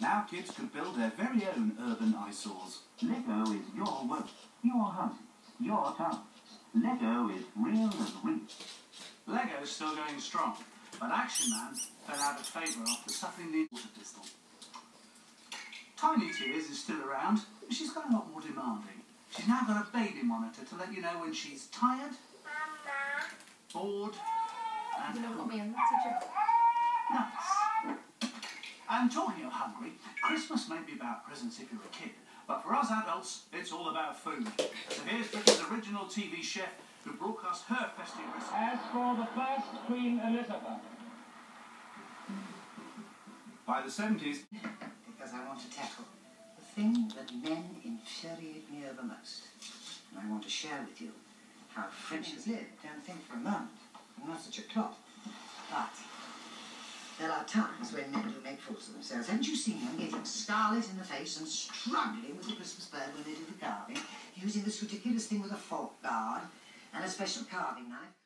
Now kids can build their very own urban eyesores. Lego is your world, your houses, your town. Lego is real as real. Lego's still going strong, but Action Man fell out of favour after suffering the water pistol. Tiny Tears is still around, but she's got a lot more demanding. She's now got a baby monitor to let you know when she's tired, bored, and You know what I hungry. mean? And talking of hungry, Christmas may be about presents if you're a kid, but for us adults, it's all about food. So here's Britain's original TV chef who broadcast her festive recipe. As for the first Queen Elizabeth, By the 70s, because I want to tackle the thing that men infuriate me over most. And I want to share with you how Frenchers live. Don't think for a moment. I'm not such a clot. Times when men do make fools of themselves. Haven't you seen them getting scarlet in the face and struggling with the Christmas bird when they do the carving, using this ridiculous thing with a fork guard and a special carving knife?